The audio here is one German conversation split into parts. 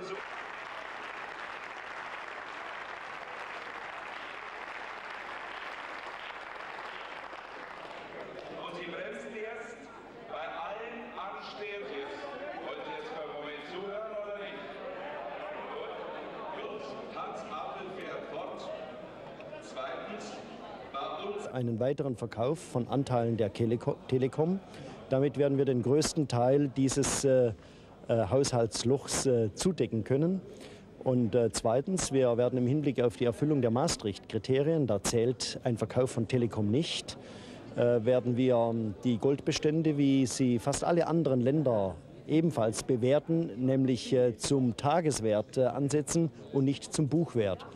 und der Versuch. Und Sie bremsen jetzt bei allen Anstehenden. Wollen Sie jetzt für einen Moment zuhören oder nicht? Gut. Gut. Hans Apel fährt fort. Zweitens einen weiteren Verkauf von Anteilen der Teleko- Telekom. Damit werden wir den größten Teil dieses äh, Haushaltslochs äh, zudecken können. Und äh, zweitens, wir werden im Hinblick auf die Erfüllung der Maastricht-Kriterien, da zählt ein Verkauf von Telekom nicht, äh, werden wir ähm, die Goldbestände, wie sie fast alle anderen Länder ebenfalls bewerten, nämlich äh, zum Tageswert äh, ansetzen und nicht zum Buchwert.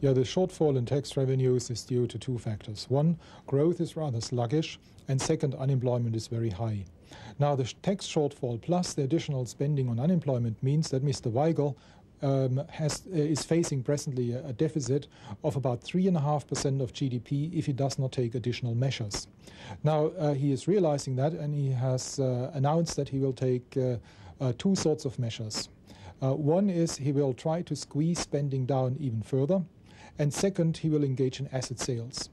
Yeah, the shortfall in tax revenues is due to two factors. One, growth is rather sluggish, and second, unemployment is very high. Now, the tax shortfall plus the additional spending on unemployment means that Mr. Weigel um, has, uh, is facing presently a, a deficit of about 3.5% of GDP if he does not take additional measures. Now, uh, he is realizing that and he has uh, announced that he will take uh, uh, two sorts of measures. Uh, one is he will try to squeeze spending down even further. And second, he will engage in asset sales.